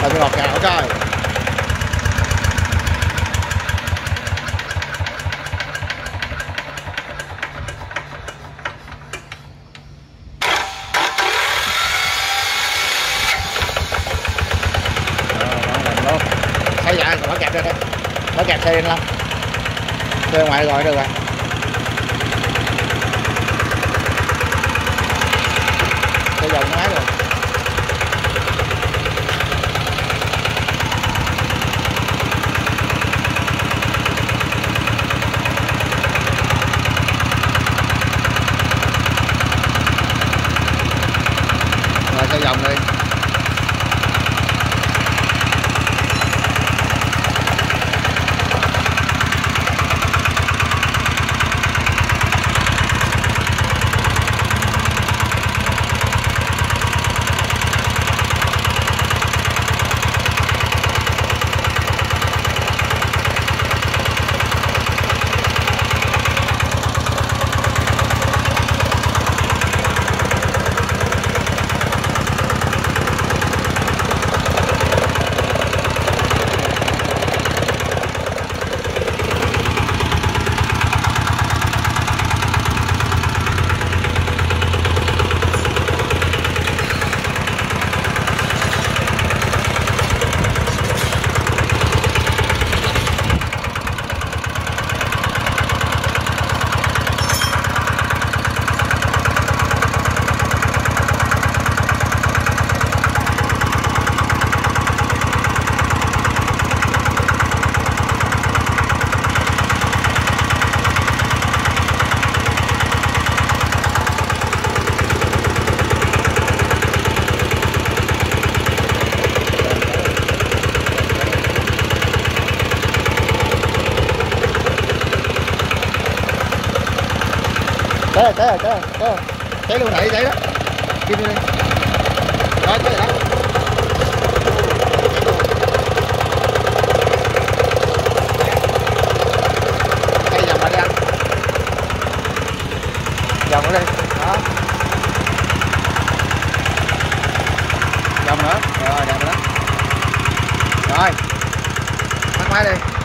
Tại vì họ cạo trai thấy dạ nó kẹp đây đấy nó kẹp xe lên lắm xe ngoài gọi được rồi xe dầu máy rồi rồi xe vòng đi. Tới rồi tới rồi tới rồi tới rồi cháy luôn này cháy đó. Kim đi đó cháy rồi đó. Cây vòng lại đi anh. Vòng nữa đi đó. Vòng nữa. Rồi đẹp rồi đó rồi. Bắt máy đi.